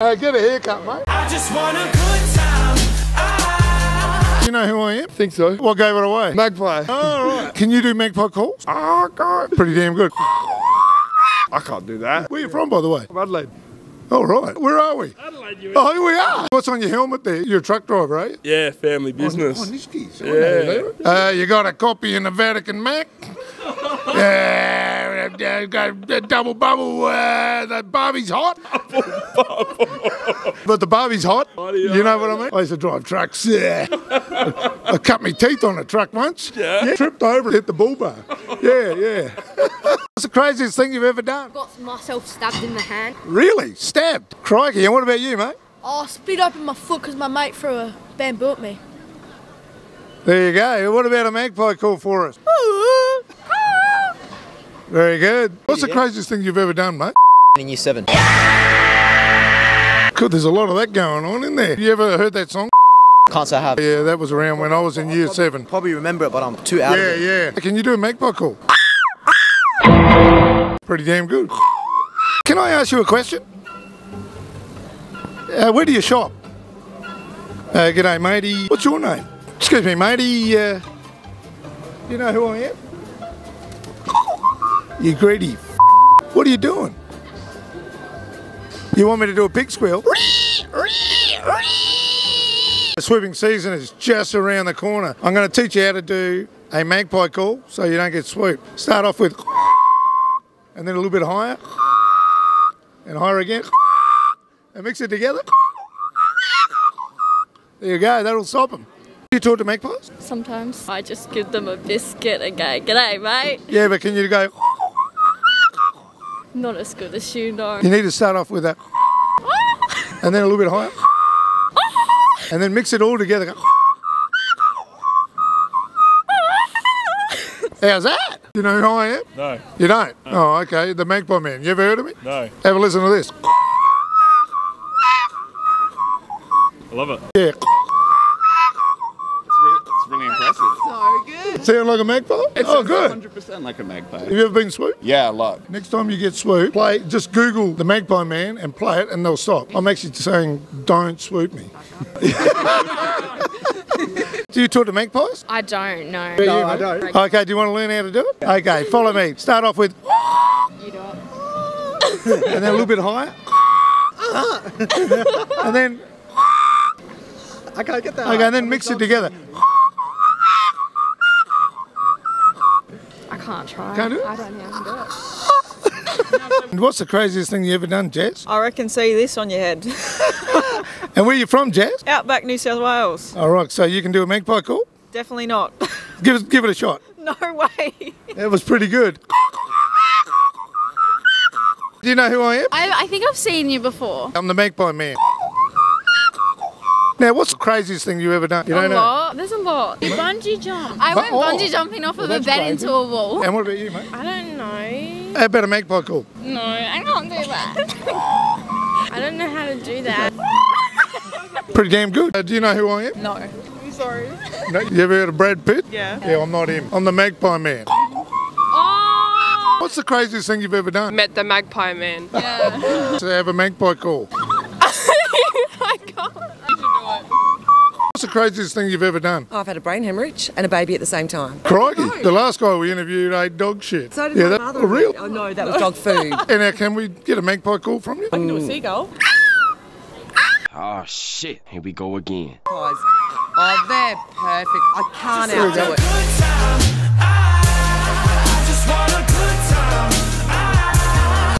Uh, get a haircut, mate. I just want a good time. I You know who I am? Think so. What gave it away? Magpie. Oh, right. Can you do magpie calls? Oh, God. Pretty damn good. I can't do that. Where you from, by the way? Adelaide. All right. Where are we? Adelaide, you Oh, here we are. What's on your helmet there? You're a truck driver, right? Yeah, family business. Oh, business. Niskies. Yeah. Uh, you got a copy in the Vatican Mac? Yeah, uh, got a double bubble. Uh, the Barbie's hot. but the Barbie's hot. You know what I mean? I used to drive trucks. Yeah. I cut my teeth on a truck once. Yeah? yeah. Tripped over and hit the bull bar. Yeah, yeah. What's the craziest thing you've ever done? Got myself stabbed in the hand. Really? Stabbed? Crikey. And what about you, mate? Oh, I split open my foot because my mate threw a bamboo at me. There you go. What about a magpie call for us? Very good. What's the craziest thing you've ever done, mate? in year seven. Good, there's a lot of that going on in there. You ever heard that song? Can't say I have. Yeah, that was around when I was in year seven. Probably remember it, but I'm too out Yeah, of it. yeah. Can you do a magpie call? Pretty damn good. Can I ask you a question? Uh, where do you shop? Uh, g'day, matey. What's your name? Excuse me, matey. Uh, you know who I am? You greedy. f- What are you doing? You want me to do a pig squeal? The swooping season is just around the corner. I'm going to teach you how to do a magpie call so you don't get swooped. Start off with and then a little bit higher and higher again and mix it together. There you go, that'll stop them. You talk to magpies? Sometimes I just give them a biscuit and go, G'day, mate. Yeah, but can you go? Not as good as you know. You need to start off with that and then a little bit higher and then mix it all together. How's that? Do you know who I am? No, You don't? Oh, okay. The Magpie Man. You ever heard of me? no. Have a listen to this. I love it. Yeah. It's really impressive. So good. Sound like a magpie? oh, good. 100% like a magpie. Have you ever been swooped? Yeah, a lot. Next time you get swooped, play. Just Google the Magpie Man and play it, and they'll stop. I'm actually saying, don't swoop me. do you talk to magpies? I don't know. No, I don't. Okay. Do you want to learn how to do it? Okay. Follow me. Start off with, You do it. and then a little bit higher, and then I can't get that. okay, and then mix it together. I can't try. Can't do it? I don't know how to do it. What's the craziest thing you ever done, Jazz? I reckon see this on your head. And where you from, Jazz? Outback New South Wales. All right. So you can do a magpie call. Definitely not. Give it, give it a shot. no way. That was pretty good. Do you know who I am? I, I think I've seen you before. I'm the Magpie Man. Now, what's the craziest thing you've ever done? You A don't know. lot. There's a lot. You bungee jump. I went oh. bungee jumping off Well, of a bed crazy. into a wall. And what about you, mate? I don't know. How about a magpie call? No, I can't do that. I don't know how to do that. Pretty damn good. Uh, do you know who I am? No. I'm sorry. No, you ever heard of Brad Pitt? Yeah. Yeah, I'm not him. I'm the Magpie Man. Oh! What's the craziest thing you've ever done? Met the magpie man. Yeah. To have a magpie call. I can't. What's the craziest thing you've ever done? I've had a brain hemorrhage and a baby at the same time. Crikey. The last guy we interviewed ate dog shit. So did yeah, my that, mother. oh, real. Oh no, that was dog food. And now, can we get a magpie call from you? I can do a seagull. Oh, shit. Here we go again. Guys, Oh, they're perfect. I can't outdo it. good time.